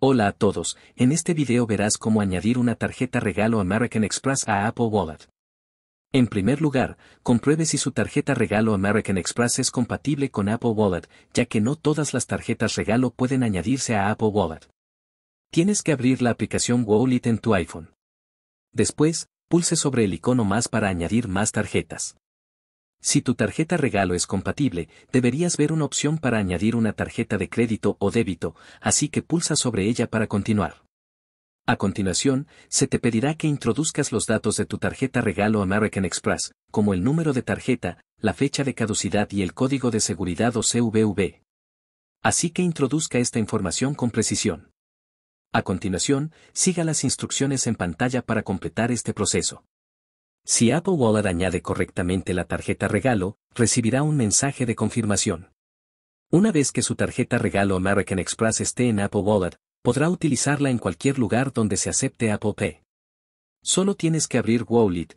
Hola a todos, en este video verás cómo añadir una tarjeta regalo American Express a Apple Wallet. En primer lugar, compruebe si su tarjeta regalo American Express es compatible con Apple Wallet, ya que no todas las tarjetas regalo pueden añadirse a Apple Wallet. Tienes que abrir la aplicación Wallet en tu iPhone. Después, pulse sobre el icono más para añadir más tarjetas. Si tu tarjeta regalo es compatible, deberías ver una opción para añadir una tarjeta de crédito o débito, así que pulsa sobre ella para continuar. A continuación, se te pedirá que introduzcas los datos de tu tarjeta regalo American Express, como el número de tarjeta, la fecha de caducidad y el código de seguridad o CVV. Así que introduzca esta información con precisión. A continuación, siga las instrucciones en pantalla para completar este proceso. Si Apple Wallet añade correctamente la tarjeta regalo, recibirá un mensaje de confirmación. Una vez que su tarjeta regalo American Express esté en Apple Wallet, podrá utilizarla en cualquier lugar donde se acepte Apple Pay. Solo tienes que abrir Wallet,